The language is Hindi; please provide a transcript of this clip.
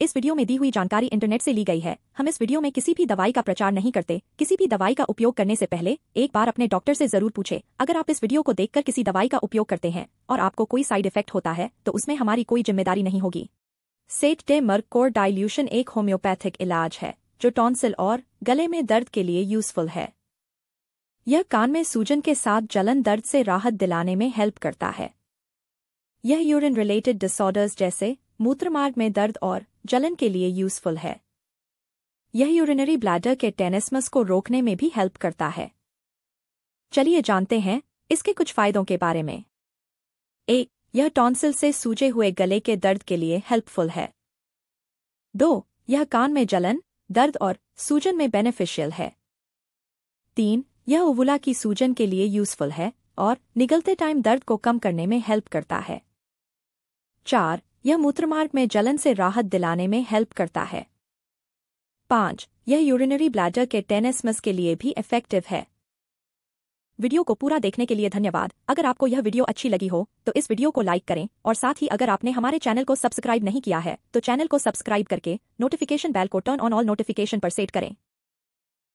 इस वीडियो में दी हुई जानकारी इंटरनेट से ली गई है। हम इस वीडियो में किसी भी दवाई का प्रचार नहीं करते। किसी भी दवाई का उपयोग करने से पहले एक बार अपने डॉक्टर से ज़रूर पूछे। अगर आप इस वीडियो को देखकर किसी दवाई का उपयोग करते हैं और आपको कोई साइड इफ़ेक्ट होता है तो उसमें हमारी कोई ज़िम्मेदारी नहीं होगी। सेट डे मर्कोर डाइल्यूशन एक होम्योपैथिक इलाज है, जो टॉन्सिल और गले में दर्द के लिए यूजफुल है। यह कान में सूजन के साथ जलन दर्द से राहत दिलाने में हेल्प करता है। यह यूरिन रिलेटेड डिसऑर्डर्स जैसे मूत्रमार्ग में दर्द और जलन के लिए यूजफुल है। यह यूरिनरी ब्लैडर के टेनिसमस को रोकने में भी हेल्प करता है। चलिए जानते हैं इसके कुछ फायदों के बारे में। एक, यह टॉन्सिल से सूजे हुए गले के दर्द के लिए हेल्पफुल है। दो, यह कान में जलन, दर्द और सूजन में बेनिफिशियल है। तीन, यह उवुला की सूजन के लिए यूजफुल है और निगलते टाइम दर्द को कम करने में हेल्प करता है। चार यह मूत्रमार्ग में जलन से राहत दिलाने में हेल्प करता है। पाँच, यह यूरिनरी ब्लैडर के टेनेसमस के लिए भी इफ़ेक्टिव है। वीडियो को पूरा देखने के लिए धन्यवाद। अगर आपको यह वीडियो अच्छी लगी हो तो इस वीडियो को लाइक करें और साथ ही अगर आपने हमारे चैनल को सब्सक्राइब नहीं किया है तो चैनल को सब्सक्राइब करके नोटिफिकेशन बेल को टर्न ऑन ऑल नोटिफिकेशन पर सेट करें।